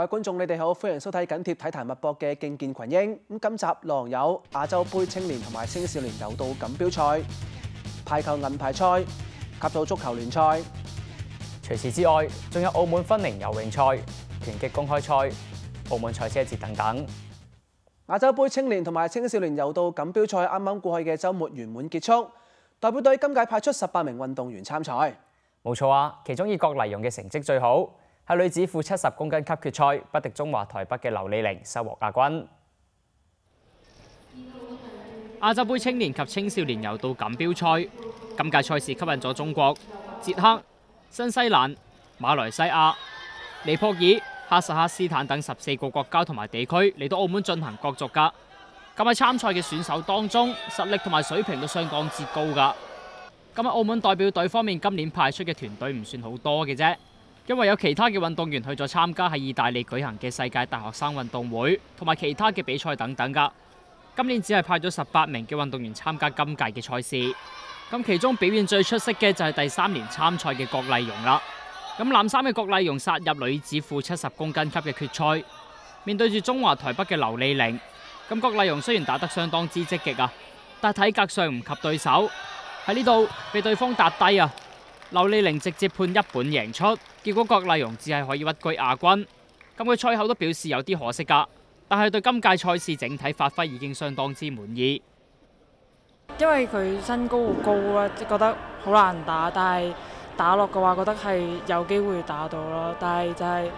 各位觀眾，你哋好，歡迎收睇緊貼體壇脈搏嘅競健群英。咁今集狼有亞洲杯青年同埋青少年柔道錦標賽、排球銀牌賽、甲組足球聯賽。除此之外，仲有澳門分齡游泳賽、拳擊公開賽、澳門賽車節等等。亞洲杯青年同埋青少年柔道錦標賽啱啱過去嘅週末圓滿結束，代表隊今屆派出十八名運動員參賽。冇錯啊，其中以郭麗蓉嘅成績最好，喺女子负七十公斤級決賽不敵中華台北嘅劉李玲，收穫亞軍。亞洲杯青年及青少年柔道錦標賽，今屆賽事吸引咗中國、捷克、新西蘭、馬來西亞、尼泊爾、哈薩克斯坦等十四個國家同埋地區嚟到澳門進行角逐噶。咁喺參賽嘅選手當中，實力同埋水平都相當之高噶。咁喺澳門代表隊方面，今年派出嘅團隊唔算好多嘅啫，因為有其他嘅運動員去咗參加喺意大利舉行嘅世界大學生運動會同埋其他嘅比賽等等噶。今年只係派咗十八名嘅運動員參加今屆嘅賽事。咁其中表現最出色嘅就係第三年參賽嘅郭麗蓉啦。咁藍衫嘅郭麗蓉殺入女子負七十公斤級嘅決賽，面對住中華台北嘅劉李玲。咁郭麗蓉雖然打得相當之積極啊，但體格上唔及對手。喺呢度被對方打低啊！劉李玲直接判一本贏出，結果郭丽蓉只係可以屈居亞軍。咁佢賽後都表示有啲可惜㗎，但係對今屆賽事整體發揮已經相當之滿意。因為佢身高好高啦，即覺得好難打，但係打落嘅話，覺得係有機會打到咯。但係就係、是、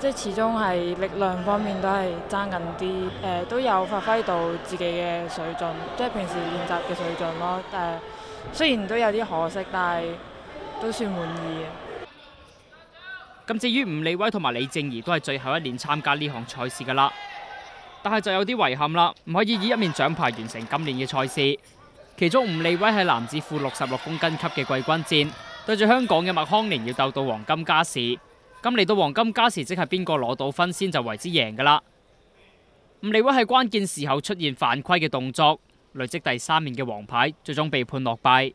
即係始終係力量方面都係爭緊啲，誒都有發揮到自己嘅水準，即系平時練習嘅水準咯。誒雖然都有啲可惜，但係都算滿意。咁至於吳利威同埋李靜怡都係最後一年參加呢項賽事㗎啦，但係就有啲遺憾啦，唔可以以一面獎牌完成今年嘅賽事。其中吳利威係男子負六十六公斤級嘅季軍戰，對住香港嘅麥康年要鬥到黃金加時。咁嚟到黃金加時，即係邊個攞到分先就為之贏㗎啦。吳利威喺關鍵時候出現犯規嘅動作，累積第三面嘅黃牌，最終被判落敗。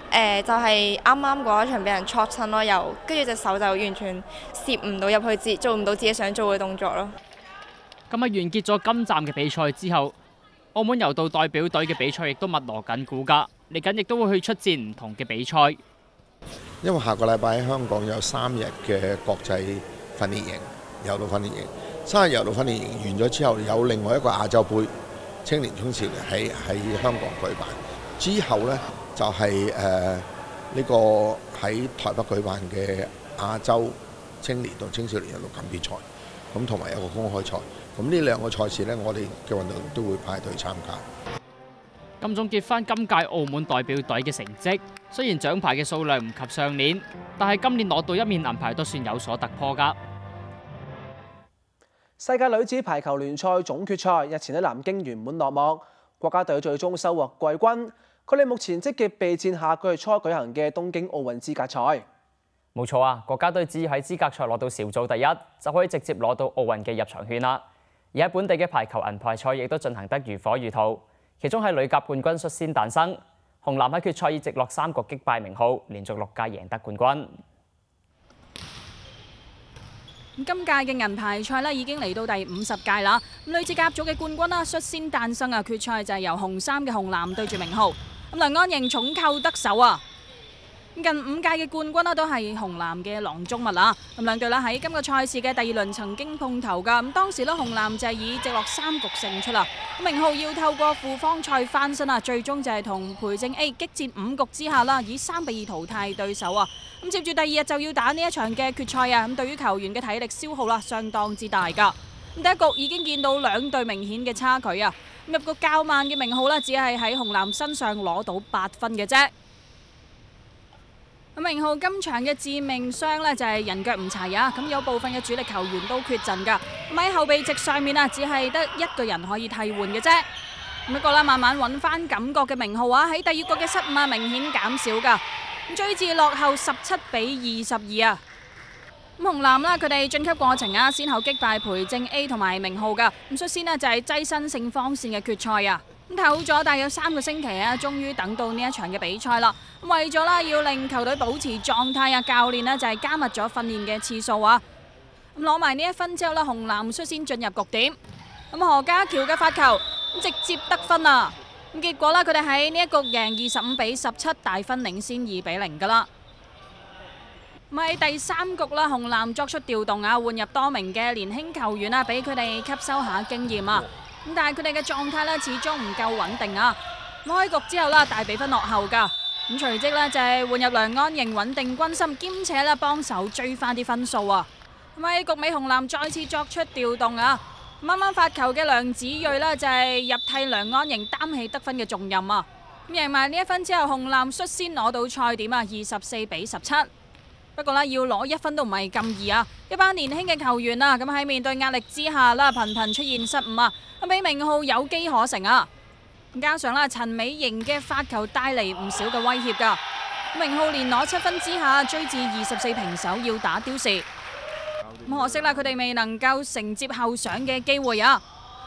誒就係啱啱嗰一場俾人戳親咯，又跟住隻手就完全攝唔到入去，自做唔到自己想做嘅動作咯。咁啊，完結咗今站嘅比賽之後。澳門柔道代表隊嘅比賽亦都密羅緊鼓㗎，嚟緊亦都會去出戰唔同嘅比賽。因為下個禮拜喺香港有三日嘅國際訓練營，柔道訓練營。三日柔道訓練營完咗之後，有另外一個亞洲杯青年衝刺喺喺香港舉辦。之後呢，就係誒呢個喺台北舉辦嘅亞洲青年同青少年嘅陸錦標賽，咁同埋有個公開賽。咁呢兩個賽事呢，我哋嘅運動員都會派隊參加。咁總結翻今屆澳門代表隊嘅成績，雖然獎牌嘅數量唔及上年，但係今年攞到一面銀牌都算有所突破㗎。世界女子排球聯賽總決賽日前喺南京圓滿落幕，國家隊最終收穫季軍。佢哋目前積極備戰下個月初舉行嘅東京奧運資格賽。冇錯啊，國家隊只要喺資格賽攞到小組第一，就可以直接攞到奧運嘅入場券啦。而喺本地嘅排球銀牌賽亦都進行得如火如荼，其中喺女甲冠軍率先誕生，紅藍喺決賽以直落三局擊敗明浩，連續六屆贏得冠軍。今屆嘅銀牌賽咧已經嚟到第五十屆啦，女子甲組嘅冠軍啦率先誕生啊！決賽就係由紅衫嘅紅藍對住明浩，咁梁安瑩重扣得手啊！近五屆嘅冠軍啦，都係紅藍嘅囊中物啦。咁兩隊啦喺今個賽事嘅第二輪曾經碰頭噶。咁當時咧紅藍就係以直落三局勝出啦。明浩要透過複方賽翻身啊，最終就係同培正 A 激戰五局之下啦，以三比二淘汰對手啊。咁接住第二日就要打呢一場嘅決賽啊。咁對於球員嘅體力消耗啦，相當之大噶。咁第一局已經見到兩隊明顯嘅差距啊。入局較慢嘅名号呢，只係喺紅藍身上攞到八分嘅啫。咁明浩今場嘅致命傷呢，就係人腳唔齊啊！咁有部分嘅主力球員都缺陣噶，咁喺後備席上面啊，只係得一個人可以替換嘅啫。不過啦，慢慢揾翻感覺嘅明浩啊，喺第二局嘅失误啊，明顯減少㗎。咁追至落後十七比二十二啊！咁紅藍啦，佢哋晉級過程啊，先後擊敗培正 A 同埋明浩噶。咁率先呢，就係躋身勝方線嘅決賽啊！咁睇好咗大約三個星期啊，終於等到呢一場嘅比賽啦。咁為咗啦，要令球隊保持狀態啊，教練呢就係加密咗訓練嘅次數啊。咁攞埋呢一分之後呢，紅藍率先進入局點。咁何家橋嘅發球直接得分啊！咁結果啦，佢哋喺呢一局贏二十五比十七，大分領先二比零噶啦。咁喺第三局啦，紅藍作出調動啊，換入多名嘅年輕球員啊，俾佢哋吸收下經驗啊。咁但係佢哋嘅狀態呢，始終唔夠穩定啊。開局之後啦，大比分落後噶。咁隨即呢，就係換入梁安盈穩定軍心，兼且呢幫手追翻啲分數啊。咪局尾紅藍再次作出調動啊。啱啱發球嘅梁子睿呢，就係入替梁安盈擔起得分嘅重任啊。咁贏埋呢一分之後，紅藍率先攞到賽點啊，二十四比十七。不過呢，要攞一分都唔係咁易啊！一班年輕嘅球員啊，咁喺面對壓力之下啦，頻頻出現失誤啊，咁俾明浩有機可乘啊！加上啦，陳美莹嘅發球帶嚟唔少嘅威脅噶。明浩連攞七分之下，追至二十四平手，要打刁時。咁可惜啦，佢哋未能夠承接後上嘅機會啊！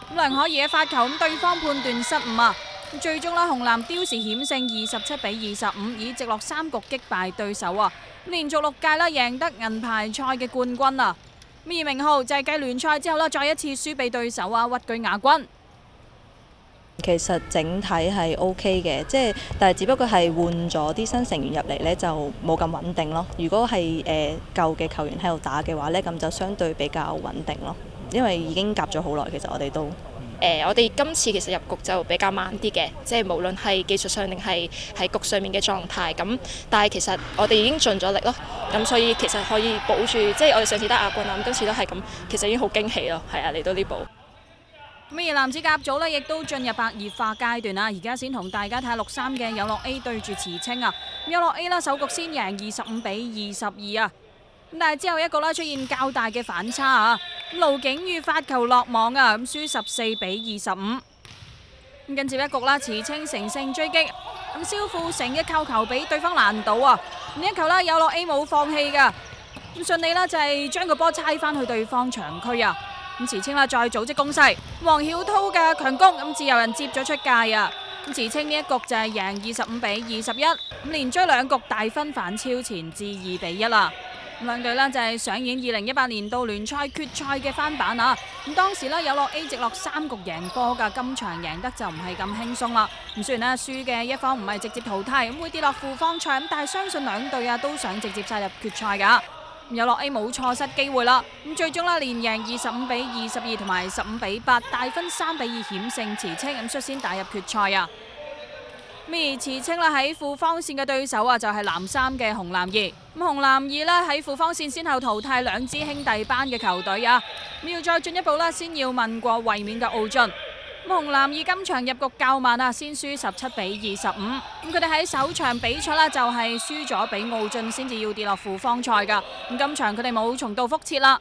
咁梁可怡嘅發球，咁對方判斷失誤啊！最終啦，紅藍刁時險勝二十七比二十五，以直落三局擊敗對手啊！連續六屆啦，贏得銀牌賽嘅冠軍啊！而明浩就係繼聯賽之後啦，再一次輸俾對手啊，屈居亞軍。其實整體係 O K 嘅，即係但係只不過係換咗啲新成員入嚟呢，就冇咁穩定咯。如果係誒、呃、舊嘅球員喺度打嘅話呢，咁就相對比較穩定咯。因為已經夾咗好耐，其實我哋都。誒，我哋今次其實入局就比較慢啲嘅，即係無論係技術上定係喺局上面嘅狀態。咁但係其實我哋已經盡咗力咯，咁所以其實可以保住，即係我哋上次得亞軍啦，咁今次都係咁，其實已經好驚喜咯。係啊，嚟到呢步。咁而男子甲組呢，亦都進入白熱化階段啦。而家先同大家睇下六三嘅有樂 A 對住慈青啊。有樂 A 啦，首局先贏二十五比二十二啊。咁但係之後一局啦，出現較大嘅反差啊！卢景宇發球落網啊，咁輸十四比二十五。咁跟住一局啦，慈青乘勝追擊，咁蕭富成嘅扣球俾對方攔到啊！呢一球啦，有落 A 冇放棄噶，咁順利啦就係將個波猜翻去對方場區啊！咁慈青啦再組織攻勢，黃曉濤嘅強攻，咁自由人接咗出界啊！咁慈青呢一局就係贏二十五比二十一，咁連追兩局大分反超前至二比一啦。兩隊呢就係上演二零一八年度聯賽決賽嘅翻版啊！咁當時呢有落 A 直落三局贏波㗎，今場贏得就唔係咁輕鬆啦。咁雖然呢輸嘅一方唔係直接淘汰，咁會跌落負方賽，咁但係相信兩隊啊都想直接杀入決賽㗎。有落 A 冇錯失機會啦，咁最終啦連贏二十五比二十二同埋十五比八，大分三比二險勝慈青，咁率先打入決賽啊！而慈青啦喺負方線嘅對手啊，就係藍三嘅紅藍二。咁紅藍二啦喺負方線先後淘汰兩支兄弟班嘅球隊啊。咁要再進一步啦，先要問過衛冕嘅奧晉。咁紅藍二今場入局較慢啊，先輸十七比二十五。咁佢哋喺首場比賽啦，就係輸咗俾奧晉，先至要跌落負方賽噶。咁今場佢哋冇重蹈覆轍啦。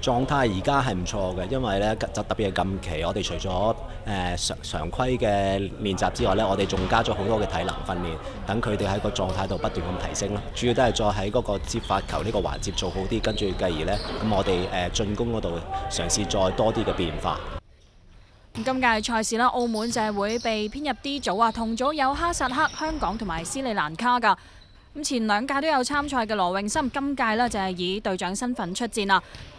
狀態而家係唔錯嘅，因為咧就特別係近期，我哋除咗誒、常常規嘅練習之外咧，我哋仲加咗好多嘅體能訓練，等佢哋喺個狀態度不斷咁提升咯。主要都係再喺嗰個接發球呢個環節做好啲，跟住繼而呢，咁我哋誒、呃、進攻嗰度嘗試再多啲嘅變化。今屆賽事啦，澳門就係會被編入 D 組啊，同組有哈薩克、香港同埋斯里蘭卡噶。咁前兩屆都有參賽嘅羅永森，今屆呢就係以隊長身份出戰啦。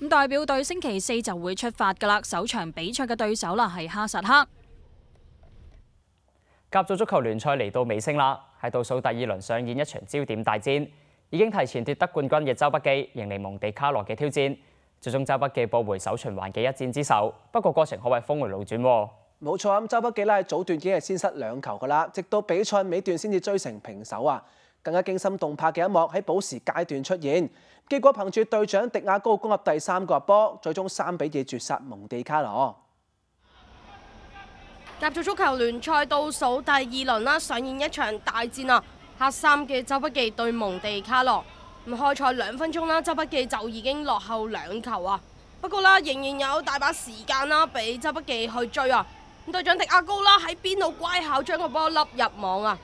咁代表隊星期四就會出發㗎啦。首場比賽嘅對手啦係哈薩克。甲組足球聯賽嚟到尾聲啦，喺倒數第二輪上演一場焦點大戰，已經提前奪得冠軍嘅周北記迎嚟蒙地卡羅嘅挑戰，最終周北記報回首循環嘅一戰之仇。不過過程可謂峰回路轉喎。冇錯啊！咁周北記咧喺早段已經係先失兩球㗎啦，直到比賽尾段先至追成平手啊！更加驚心動魄嘅一幕喺補時階段出現，結果憑住隊長迪亞高攻入第三個波，最終三比二絕殺蒙地卡羅。甲組足球聯賽倒數第二輪啦，上演一場大戰啊！黑三嘅周不記對蒙地卡羅，咁開賽兩分鐘啦，周不記就已經落後兩球啊！不過啦，仍然有大把時間啦，俾周不記去追啊！咁隊長迪亞高啦喺邊度乖巧將個波粒入網啊！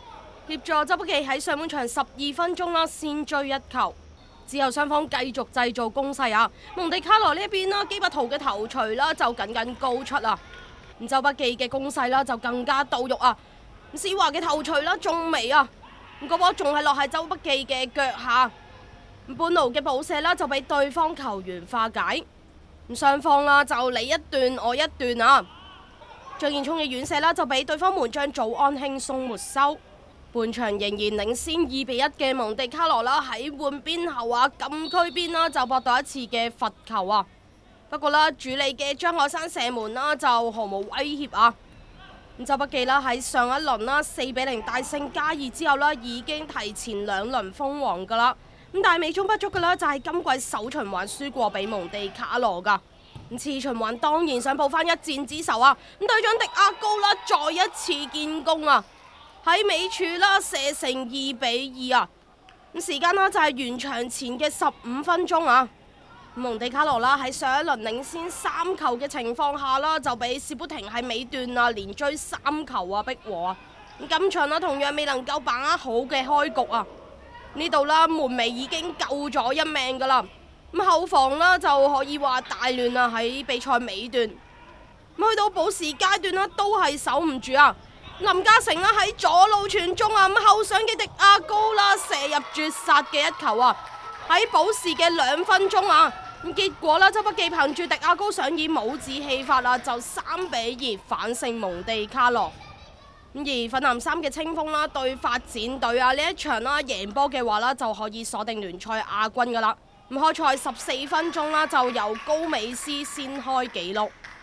協助周北記喺上半場十二分鐘啦，先追一球，之後雙方繼續製造攻勢啊！蒙地卡羅呢一邊啦，基伯圖嘅頭槌啦就僅僅高出啊！咁周北記嘅攻勢啦就更加到肉啊！咁史華嘅頭槌啦仲未啊！咁個波仲係落喺周北記嘅腳下，半路嘅補射啦就俾對方球員化解，咁雙方啦就你一段我一段啊！張建聰嘅遠射啦就俾對方門將祖安輕鬆沒收。半場仍然領先二比一嘅蒙地卡羅啦，喺換邊後啊禁區邊啦就搏到一次嘅罰球啊！不過啦，主力嘅張海山射門啦就毫無威脅啊！咁周北記啦喺上一輪啦四比零大勝嘉義之後啦，已經提前兩輪封王噶啦。咁但係美中不足嘅啦，就係今季首循環輸過俾蒙地卡羅噶。咁次循環當然想報翻一戰之仇啊！咁隊長迪亞高啦，再一次建功啊！喺尾處啦，射成二比二啊！咁時間啦就係完場前嘅十五分鐘啊！蒙地卡羅啦喺上一輪領先三球嘅情況下啦，就俾士砵亭喺尾段啊連追三球啊逼和啊！咁今場啦同樣未能夠把握好嘅開局啊！呢度啦門楣已經救咗一命噶啦，咁後防啦就可以話大亂啊！喺比賽尾段，咁去到補時階段啦都係守唔住啊！林嘉诚啦喺左路传中啊，咁后上嘅迪亚高啦射入绝杀嘅一球啊！喺補時嘅两分钟啊，咁结果啦，周北記憑住迪亚高上演帽子戏法啦，就三比二反胜蒙地卡羅。咁而粉蓝衫嘅清風啦对发展队啊，呢一场啦赢波嘅话啦，就可以锁定联赛亚军噶啦。咁开赛十四分钟啦，就由高美斯先开纪录。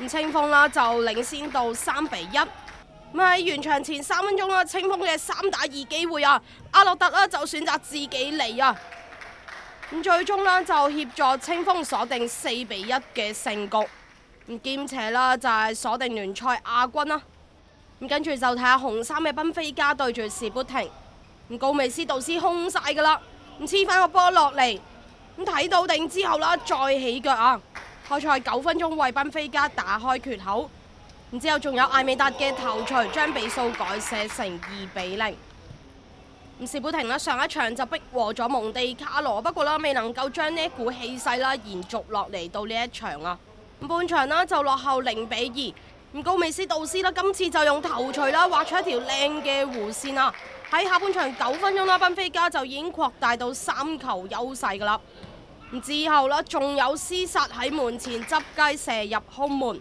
咁清風啦就領先到三比一。咁喺完場前三分鐘啦，清風嘅三打二機會啊，阿諾特啦就選擇自己嚟啊。咁最終啦就協助清風鎖定四比一嘅勝局。咁兼且啦就係鎖定聯賽亞軍啦。咁跟住就睇下紅衫嘅賓菲加對住士砵亭。咁高美斯導師空晒噶啦，咁黐翻個波落嚟。咁睇到定之後啦，再起腳啊！開賽九分鐘為賓菲加打開缺口，然之後仲有艾美達嘅頭槌將比數改寫成二比零。咁士砵亭啦，上一場就逼和咗蒙地卡羅，不過啦未能夠將呢一股氣勢啦延續落嚟到呢一場啊。半場啦就落後零比二，咁高美斯杜斯啦今次就用頭槌啦畫出一條靚嘅弧線啊！喺下半場九分鐘啦，賓菲加就已經擴大到三球優勢噶啦。之后啦，仲有廝殺喺门前执鸡射入空门。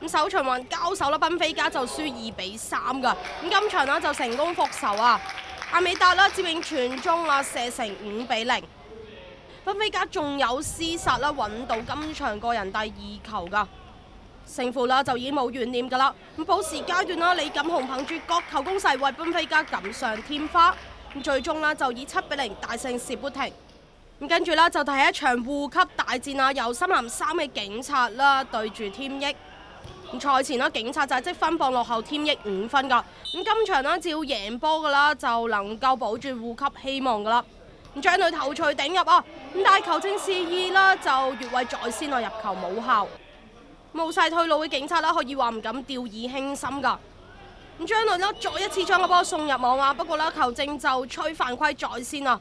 咁首循環交手啦，賓菲加就输二比三噶。咁今场啦就成功复仇啊！阿美达啦接應傳中啦，射成五比零。賓菲加仲有廝殺啦，揾到今场个人第二球噶。胜负啦就已经冇悬念噶啦。咁補時階段啦，李锦雄凭住角球攻勢為賓菲加锦上添花。咁最终啦就以七比零大胜士砵亭。咁跟住啦，就睇一場護級大戰啊，由深藍三嘅警察啦對住添益。咁賽前啦，警察就係積分榜落後添益五分㗎。咁今場啦，只要贏波㗎啦，就能夠保住護級希望㗎啦。咁將女頭槌頂入啊！咁但係球證示意啦，就越位在先啊，入球冇效。冇晒退路嘅警察啦，可以話唔敢掉以輕心㗎。咁將來啦，再一次將個波送入網啊！不過啦，球證就吹犯規在先啊！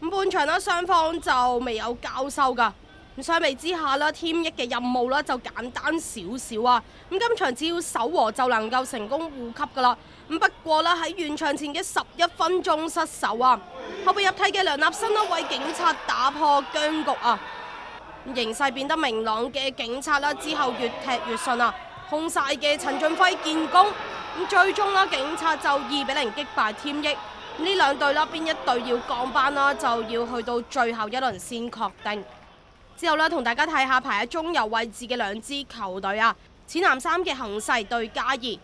咁半場啦，雙方就未有交收㗎。咁相比之下啦，添益嘅任務啦就簡單少少啊！咁今場只要守和就能夠成功護級㗎啦。咁不過啦，喺完場前嘅十一分鐘失守啊！後備入替嘅梁立新啦為警察打破僵局啊！形勢變得明朗嘅警察啦，之後越踢越順啊！控晒嘅陳俊輝建功，咁最終啦，警察就二比零擊敗添益。呢兩隊啦，邊一隊要降班啦，就要去到最後一輪先確定。之後呢，同大家睇下排喺中游位置嘅兩支球隊啊，淺藍三嘅恒勢對嘉義。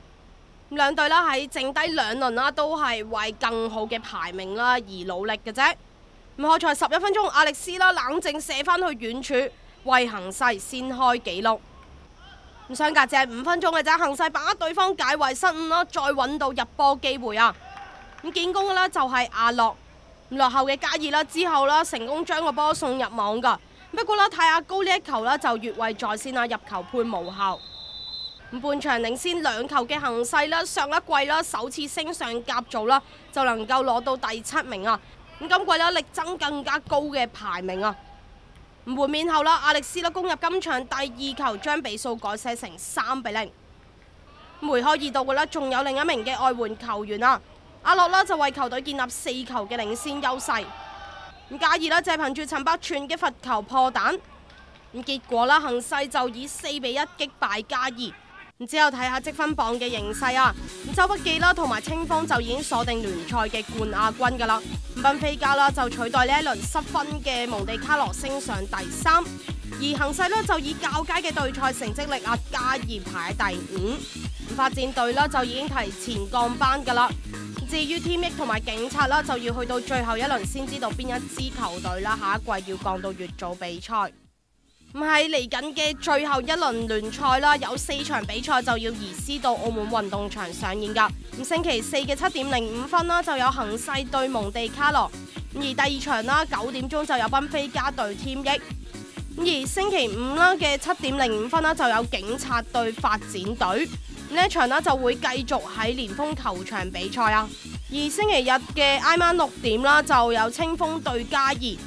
兩隊啦喺剩低兩輪啦，都係為更好嘅排名啦而努力嘅啫。唔開賽十一分鐘，阿力斯啦冷靜射翻去遠處，為恒勢先開紀錄。唔相隔只係五分鐘嘅啫，恒勢把握對方解圍失誤啦，再揾到入波機會啊！咁建功嘅啦就係阿樂，落後嘅加尔啦之後啦，成功將個波送入網噶。不過啦，泰阿高呢一球啦就越位在先啦，入球判無效。半場領先兩球嘅恒勢啦，上一季啦首次升上甲組啦，就能夠攞到第七名啊！咁今季啦力爭更加高嘅排名啊！咁換面後啦，亞歷斯啦攻入今場第二球，將比數改寫成三比零。梅开二度嘅啦，仲有另一名嘅外援球員啊，阿樂啦就為球隊建立四球嘅領先優勢。咁嘉義啦就係憑住陳百全嘅罰球破蛋，咁結果啦恒勢就以四比一擊敗嘉義。咁之後睇下積分榜嘅形勢啊，咁周筆記啦同埋清風就已經鎖定聯賽嘅冠亞軍㗎啦。咁賓菲加啦就取代呢一輪失分嘅蒙地卡羅升上第三，而恒勢呢就以較佳嘅對賽成績力壓嘉義排喺第五。咁發展隊啦就已經提前降班㗎啦。至於添益同埋警察啦，就要去到最後一輪先知道邊一支球隊啦，下一季要降到乙組比賽。咁喺嚟緊嘅最後一輪聯賽啦，有四場比賽就要移师到澳門運動場上演噶。咁星期四嘅七點零五分啦，就有恒勢對蒙地卡羅；而第二場啦，九點鐘就有奔飞加對添益。而星期五啦嘅七點零五分啦，就有警察對發展隊。呢一場啦就會繼續喺連峰球場比賽啊。而星期日嘅挨晚六點啦，就有清風對嘉義。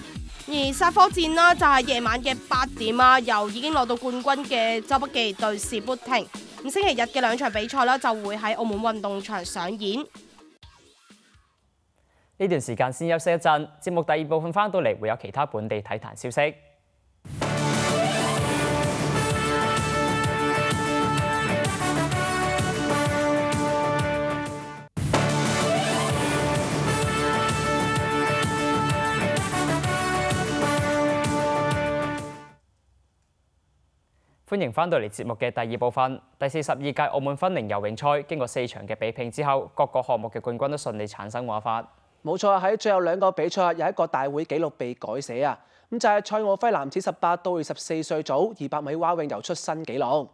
而杀科戰啦，就係夜晚嘅八點啊，由已經攞到冠軍嘅周筆記對士砵亭。咁星期日嘅兩場比賽啦，就會喺澳門運動場上演。呢段時間先休息一陣，節目第二部分翻到嚟會有其他本地體壇消息。歡迎翻到嚟節目嘅第二部分。第四十二屆澳門分齡游泳賽經過四場嘅比拼之後，各個項目嘅冠軍都順利產生話法。冇錯，喺最後兩個比賽有一個大會紀錄被改寫啊！咁就係蔡奧輝男子十八到二十四歲組二百米蛙泳游出新紀錄。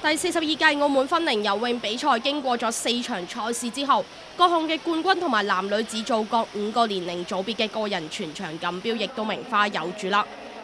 第四十二屆澳門分齡游泳比賽經過咗四場賽事之後，各項嘅冠軍同埋男女子組各五個年齡組別嘅個人全場錦標亦都名花有主啦。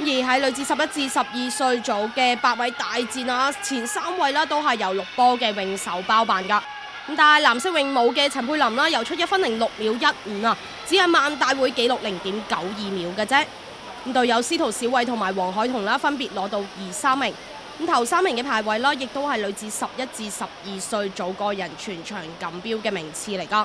而喺女子十一至十二歲組嘅八位大戰啊，前三位啦都係由六波嘅泳手包辦㗎。咁但係藍色泳帽嘅陳佩琳啦，游出一分零六秒一五啊，只係慢大會紀錄零點九二秒嘅啫。咁隊友司徒小慧同埋黃海彤啦，分別攞到二三名。咁頭三名嘅排位啦，亦都係女子十一至十二歲組個人全場錦標嘅名次嚟㗎。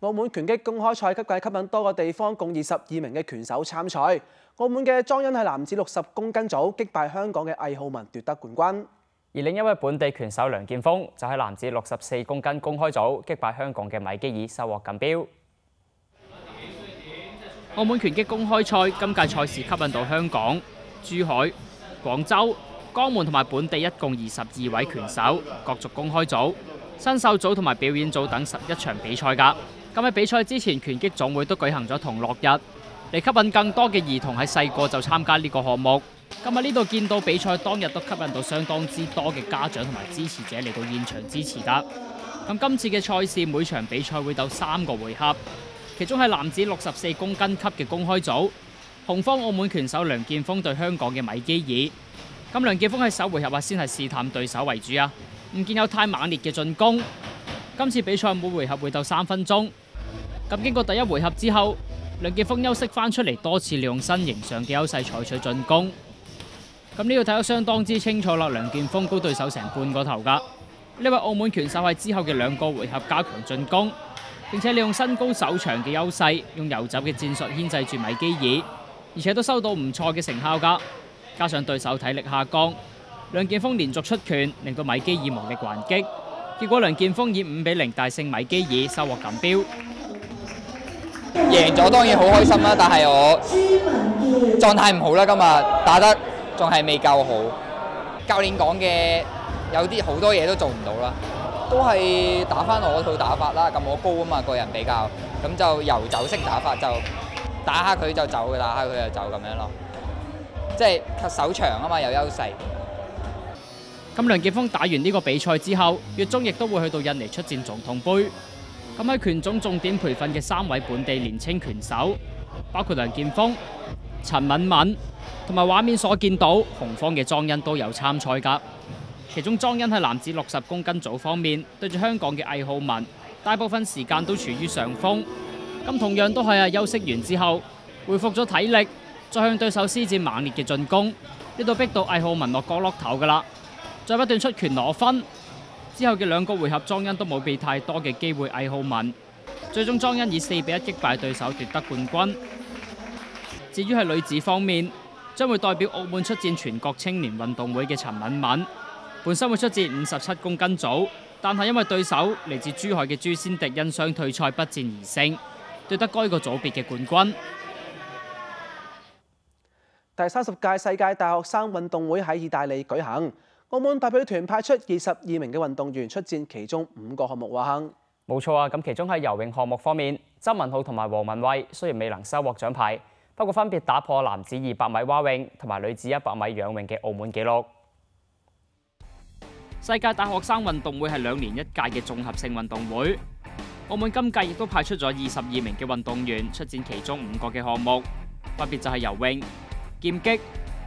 澳門拳擊公開賽級計吸引多個地方共二十二名嘅拳手參賽。澳門嘅莊恩喺男子六十公斤組擊敗香港嘅魏浩文奪得冠軍，而另一位本地拳手梁建峰就喺男子六十四公斤公開組擊敗香港嘅米基爾，收穫錦標。澳門拳擊公開賽今屆賽事吸引到香港、珠海、廣州、江門同埋本地一共二十二位拳手角逐公開組、新秀組同埋表演組等十一場比賽㗎。咁喺比賽之前，拳擊總會都舉行咗同樂日，嚟吸引更多嘅兒童喺細個就參加呢個項目。今日呢度見到比賽當日都吸引到相當之多嘅家長同埋支持者嚟到現場支持㗎。咁今次嘅賽事每場比賽會鬥三個回合，其中係男子六十四公斤級嘅公開組，紅方澳門拳手梁建峰對香港嘅米基爾。咁梁建峰喺首回合啊，先係試探對手為主啊，唔見有太猛烈嘅進攻。今次比賽每回合會鬥三分鐘。咁經過第一回合之後，梁建峰休息翻出嚟，多次利用身形上嘅優勢採取進攻。咁呢度睇得相當之清楚啦，梁建峰高對手成半個頭㗎。呢位澳門拳手喺之後嘅兩個回合加強進攻，並且利用身高手長嘅優勢，用游走嘅戰術牽制住米基爾，而且都收到唔錯嘅成效㗎。加上對手體力下降，梁建峰連續出拳，令到米基爾無力還擊。結果梁建峰以五比零大勝米基爾，收穫錦標。贏咗當然好開心啦，但係我狀態唔好啦，今日打得仲係未夠好。教練講嘅有啲好多嘢都做唔到啦，都係打翻我套打法啦。咁我高啊嘛，個人比較咁就游走式打法，就打下佢就走，打下佢就走咁樣咯。即係手長啊嘛，有優勢。咁梁建峰打完呢個比賽之後，月中亦都會去到印尼出戰總統杯。咁喺拳種重點培訓嘅三位本地年青拳手，包括梁建峰、陳敏敏同埋畫面所見到紅方嘅莊恩都有參賽㗎。其中莊恩喺男子六十公斤組方面對住香港嘅魏浩文，大部分時間都處於上风。咁同樣都係啊休息完之後，恢復咗體力，再向對手施展猛烈嘅進攻，呢度逼到魏浩文落角落頭㗎啦，再不斷出拳攞分。之後嘅兩個回合，莊恩都冇俾太多嘅機會魏浩文，最終莊恩以四比一擊敗對手奪得冠軍。至於係女子方面，將會代表澳門出戰全國青年運動會嘅陳敏敏，本身會出戰五十七公斤組，但係因為對手嚟自珠海嘅朱先迪因傷退賽不戰而勝，奪得該個組別嘅冠軍。第三十屆世界大學生運動會喺意大利舉行。澳門代表團派出二十二名嘅運動員出戰其中五個項目華幸。冇錯啊！咁其中喺游泳項目方面，周文浩同埋黃文慧雖然未能收穫獎牌，不過分別打破男子二百米蛙泳同埋女子一百米仰泳嘅澳門紀錄。世界大學生運動會係兩年一屆嘅綜合性運動會。澳門今屆亦都派出咗二十二名嘅運動員出戰其中五個嘅項目，分別就係游泳、劍擊、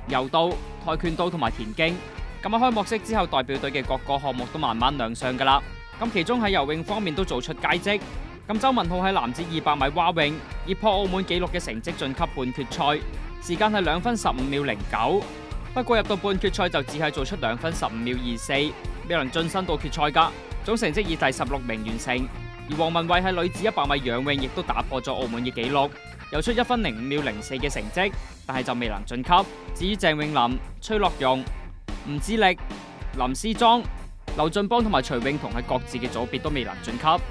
柔道、跆拳道同埋田徑。咁喺開幕式之後，代表隊嘅各個項目都慢慢亮相㗎啦。咁其中喺游泳方面都做出佳績。咁周文浩喺男子二百米蛙泳以破澳門紀錄嘅成績晉級半決賽，時間係兩分十五秒零九。不過入到半決賽就只係做出兩分十五秒二四，未能晉身到決賽噶。總成績以第十六名完成。而黃文慧喺女子一百米仰泳亦都打破咗澳門嘅紀錄，游出一分零五秒零四嘅成績，但係就未能晉級。至於鄭永林、崔樂容、吳志力、林思莊、劉俊邦同埋徐永彤喺各自嘅組別都未能晉級。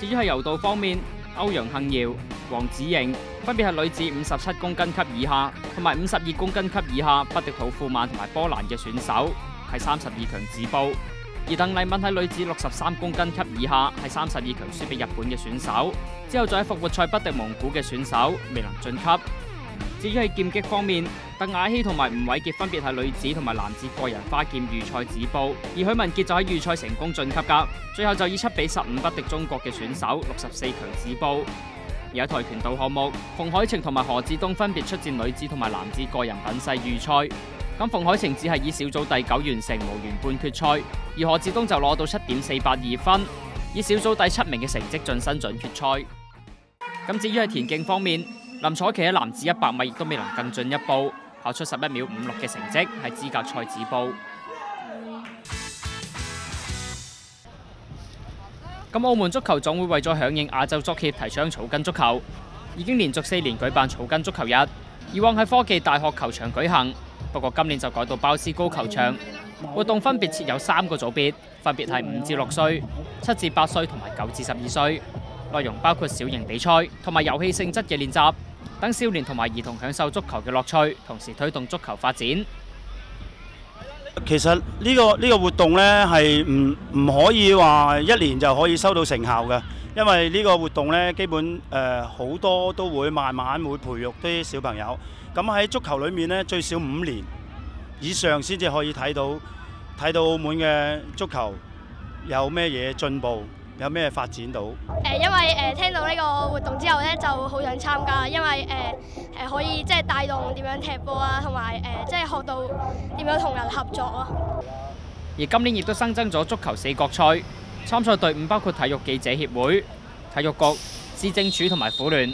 至於喺柔道方面，歐陽幸瑤、黃子瑩分別係女子五十七公斤級以下同埋五十二公斤級以下不敵土庫曼同埋波蘭嘅選手，係三十二強止步。而鄧麗敏喺女子六十三公斤級以下係三十二強輸俾日本嘅選手，之後再喺復活賽不敵蒙古嘅選手，未能晉級。至於喺劍擊方面，鄧雅希同埋吳偉傑分別係女子同埋男子個人花劍預賽止步，而許文傑就喺預賽成功晉級㗎，最後就以七比十五不敵中國嘅選手，六十四強止步。而喺跆拳道項目，馮海晴同埋何志東分別出戰女子同埋男子個人品勢預賽。咁馮海晴只係以小組第九完成無緣半決賽，而何志東就攞到七點四八二分，以小組第七名嘅成績晉身準決賽。咁至於喺田徑方面，林楚琪喺男子一百米亦都未能更進一步，跑出十一秒五六嘅成績，係資格賽止步。咁澳門足球總會為咗響應亞洲足協提倡草根足球，已經連續四年舉辦草根足球日，以往喺科技大學球場舉行。不過今年就改到包斯高球場，活動分別設有三個組別，分別係五至六歲、七至八歲同埋九至十二歲。內容包括小型比賽同埋遊戲性質嘅練習，等少年同埋兒童享受足球嘅樂趣，同時推動足球發展。其實呢個呢个活動呢係唔唔可以話一年就可以收到成效嘅，因為呢個活動呢基本诶好多都會慢慢會培育啲小朋友。咁喺足球裏面呢，最少五年以上先至可以睇到睇到澳門嘅足球有咩嘢進步，有咩發展到。誒，因為誒聽到呢個活動之後咧，就好想參加，因為誒誒可以即係帶動點樣踢波啊，同埋誒即係學到點樣同人合作啊。而今年亦都新增咗足球四國賽，參賽隊伍包括體育記者協會、體育局、市政署同埋婦聯。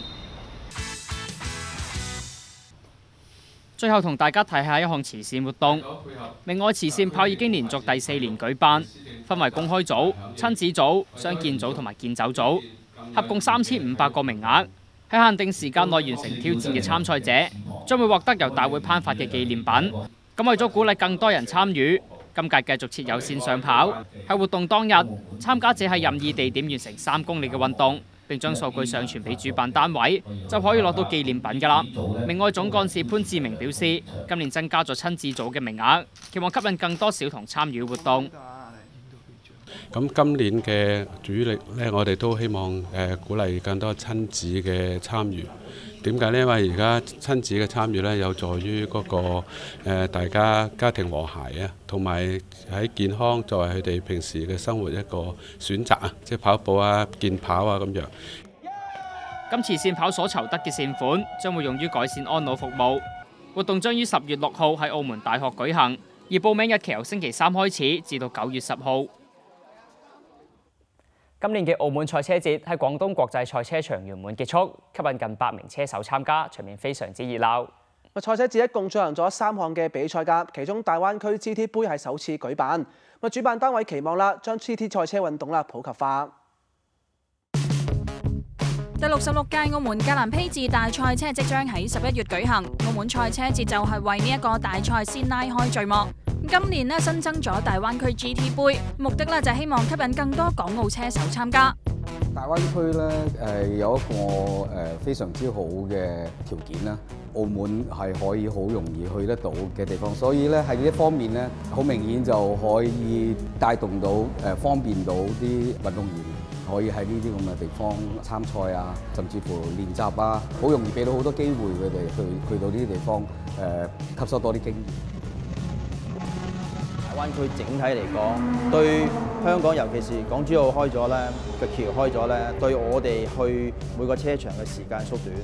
最後同大家睇下一項慈善活動，明愛慈善跑已經連續第四年舉辦，分為公開組、親子組、傷健組同埋健走組，合共三千五百個名額。喺限定時間內完成挑戰嘅參賽者，將會獲得由大會頒發嘅紀念品。咁為咗鼓勵更多人參與，今屆繼續設有線上跑。喺活動當日，參加者喺任意地點完成三公里嘅運動。並將數據上傳俾主辦單位，就可以攞到紀念品㗎啦。明愛總幹事潘志明表示，今年增加咗親子組嘅名額，期望吸引更多小童參與活動。咁今年嘅主力咧，我哋都希望誒鼓勵更多親子嘅參與。點解呢？因為而家親子嘅參與呢，有助於嗰個誒大家家庭和諧啊，同埋喺健康作為佢哋平時嘅生活一個選擇啊，即係跑步啊、健跑啊咁樣。今次善跑所籌得嘅善款將會用於改善安老服務。活動將於十月六號喺澳門大學舉行，而報名日期由星期三開始至到九月十號。今年嘅澳門賽車節喺廣東國際賽車場圓滿結束，吸引近百名車手參加，場面非常之熱鬧。賽車節一共進行咗三項嘅比賽㗎，其中大灣區 GT 杯係首次舉辦。咁主辦單位期望啦，將 GT 賽車運動啦普及化。第六十六屆澳門格蘭披治大賽車即將喺十一月舉行，澳門賽車節就係為呢一個大賽先拉開序幕。今年咧新增咗大灣區 GT 杯，目的咧就係希望吸引更多港澳車手參加。大灣區咧诶有一個誒非常之好嘅條件啦，澳門係可以好容易去得到嘅地方，所以咧喺呢一方面咧，好明顯就可以帶動到诶方便到啲運動員可以喺呢啲咁嘅地方參賽啊，甚至乎練習啊，好容易俾到好多機會佢哋去去到呢啲地方誒、呃吸收多啲經驗。大灣區整體嚟講，對香港尤其是港珠澳開咗咧，個橋開咗咧，對我哋去每個車場嘅時間縮短。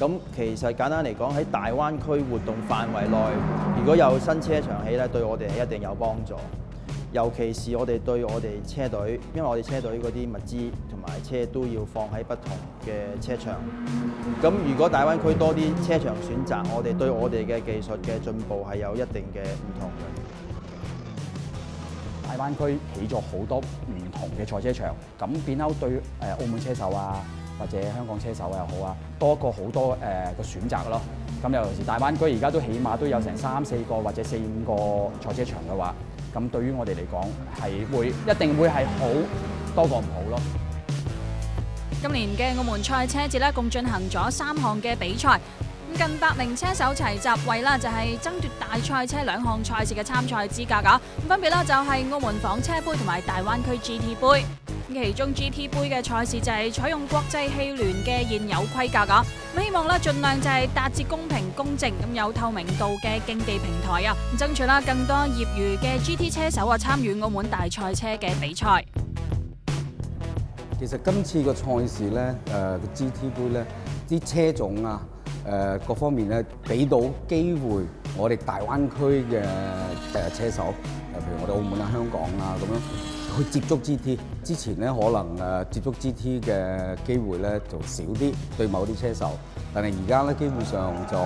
咁其實簡單嚟講，喺大灣區活動範圍內，如果有新車場起咧，對我哋係一定有幫助。尤其是我哋對我哋車隊，因為我哋車隊嗰啲物資同埋車都要放喺不同嘅車場。咁如果大灣區多啲車場選擇，我哋對我哋嘅技術嘅進步係有一定嘅唔同嘅。大灣區起咗好多唔同嘅賽車場，咁變咗對誒澳門車手啊，或者香港車手又好啊，多過好多誒個選擇咯。咁尤其是大灣區而家都起碼都有成三四個或者四五個賽車場嘅話，咁對於我哋嚟講係會一定會係好多過唔好咯。今年嘅澳門賽車節咧，共進行咗三項嘅比賽。近百名車手齊集，為啦就係爭奪大賽車兩項賽事嘅參賽資格噶。咁分別啦就係澳門房車杯同埋大灣區 GT 杯。咁其中 GT 杯嘅賽事就係採用國際汽聯嘅現有規格噶。咁希望咧盡量就係達至公平公正咁有透明度嘅競技平台啊，争取啦更多業餘嘅 GT 車手啊參與澳門大賽車嘅比賽。其實今次個賽事咧，诶、GT 杯咧，啲車種啊，誒、各方面咧，俾到機會我哋大灣區嘅誒車手，誒譬如我哋澳門啊、香港啊咁樣去接觸 GT。之前咧可能誒接觸 GT 嘅機會咧就少啲，對某啲車手。但係而家咧基本上就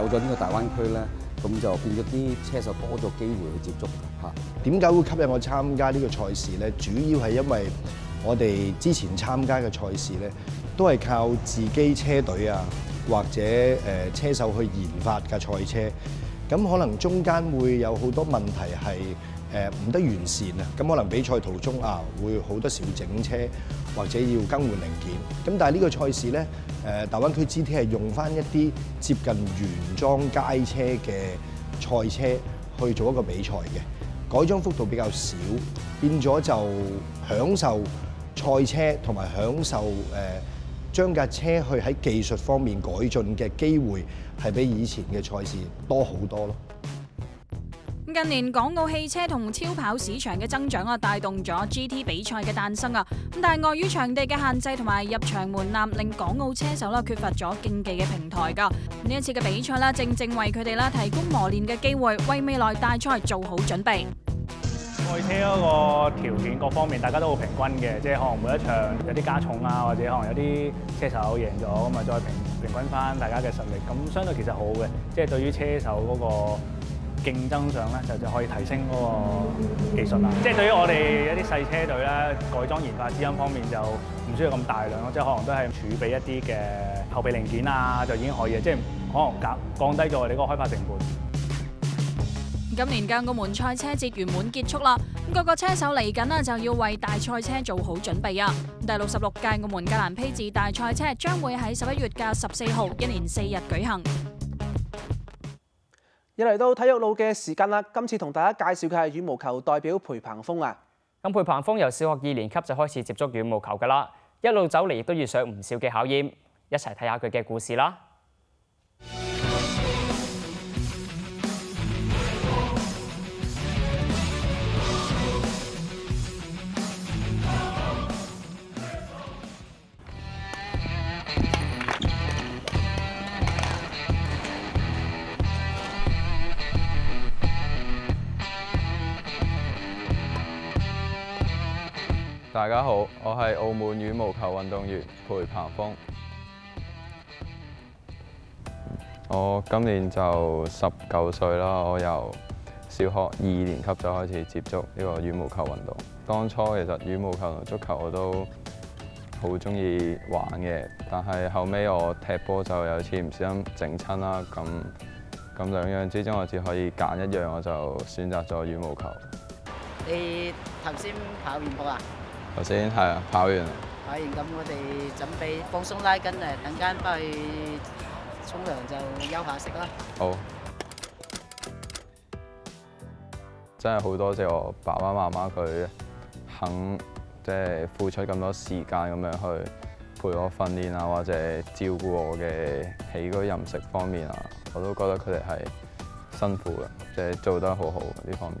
有咗呢個大灣區咧，咁就變咗啲車手多咗機會去接觸嚇。點解會吸引我參加呢個賽事呢？主要係因為我哋之前參加嘅賽事呢，都係靠自己車隊啊，或者誒、車手去研發嘅賽車。咁可能中間會有好多問題係誒唔得完善啊。咁可能比賽途中啊，會好多時要整車或者要更換零件。咁但係呢個賽事呢，誒、大灣區 GT 係用翻一啲接近原裝街車嘅賽車去做一個比賽嘅。改裝幅度比較少，變咗就享受賽車同埋享受誒、將架車去喺技術方面改進嘅機會係比以前嘅賽事多好多咯。近年港澳汽車同超跑市場嘅增長啊，帶動咗 GT 比賽嘅誕生啊。咁但係礙於場地嘅限制同埋入場門檻，令港澳車手啦缺乏咗競技嘅平台㗎。呢一次嘅比賽啦，正正為佢哋啦提供磨練嘅機會，為未來大賽做好準備。賽車嗰個條件各方面大家都好平均嘅，即係可能每一場有啲加重啊，或者可能有啲車手贏咗，咁啊再平平均翻大家嘅實力，咁相對其實好嘅，即係對於車手嗰個競爭上咧，就就可以提升嗰個技術啦。即係對於我哋一啲細車隊咧，改裝研發資金方面就唔需要咁大量咯，即係可能都係儲備一啲嘅後備零件啊，就已經可以，即係可能減降低咗我哋嗰個開發成本。今年嘅澳門賽車節圓滿結束啦，咁各個車手嚟緊啦就要為大賽車做好準備啊！第六十六屆澳門格蘭披治大賽車將會喺十一月嘅十四號，一連四日舉行。又嚟到體育路嘅時間啦，今次同大家介紹嘅係羽毛球代表裴鵬峰啊。咁裴鵬峰由小學二年級就開始接觸羽毛球㗎啦，一路走嚟亦都遇上唔少嘅考驗，一齊睇下佢嘅故事啦。大家好，我係澳門羽毛球運動員裴鹏峰。我今年就十九歲啦，我由小學二年級就開始接觸呢個羽毛球運動。當初其實羽毛球同足球我都好中意玩嘅，但係後尾我踢波就有次唔小心整親啦，咁咁兩樣之中我只可以揀一樣，我就選擇咗羽毛球。你頭先跑完步啊？頭先係啊，跑完啦。跑完咁，我哋準備放鬆拉筋誒，等間翻去沖涼就休下息啦。好，真係好多謝我爸爸媽媽佢肯即係付出咁多時間咁樣去陪我訓練啊，或者照顧我嘅起居飲食方面啊，我都覺得佢哋係辛苦嘅，即係做得好好呢方面。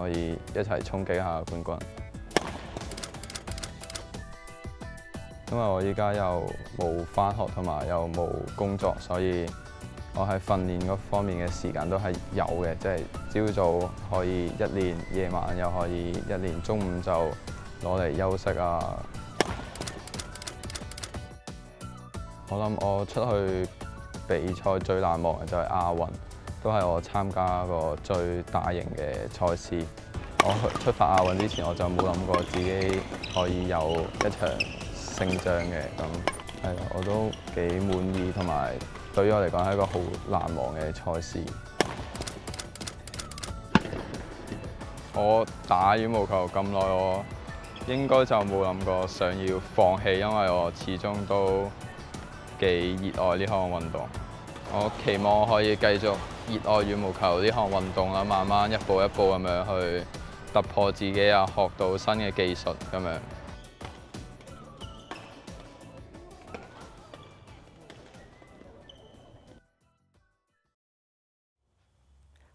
可以一齊衝擊下冠軍。因為我依家又冇返學同埋又冇工作，所以我喺訓練嗰方面嘅時間都係有嘅，即係朝早可以一練，夜晚又可以一練，中午就攞嚟休息啊。我諗我出去比賽最難忘嘅就係亞運。都係我參加個最大型嘅賽事。我去出發亞運之前，我就冇諗過自己可以有一場勝仗嘅。咁係我都幾滿意，同埋對於我嚟講係一個好難忘嘅賽事。我打羽毛球咁耐，我應該就冇諗過想要放棄，因為我始終都幾熱愛呢項運動。我期望可以繼續熱愛羽毛球呢項運動啦，慢慢一步一步咁樣去突破自己啊，學到新嘅技術咁樣。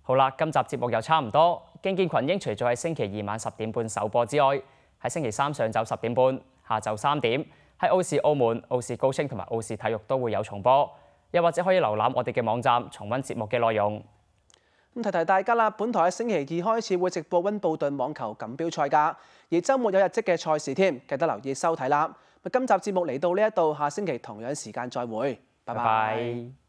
好啦，今集節目又差唔多。競見群英除咗喺星期二晚十點半首播之外，喺星期三上晝十點半、下晝三點喺澳視澳門、澳視高清同埋澳視體育都會有重播。又或者可以瀏覽我哋嘅網站重温節目嘅內容。咁提提大家啦，本台喺星期二開始會直播温布頓網球錦標賽㗎，而週末有日職嘅賽事添，記得留意收睇啦。今集節目嚟到呢一度，下星期同樣時間再會，拜拜。拜拜。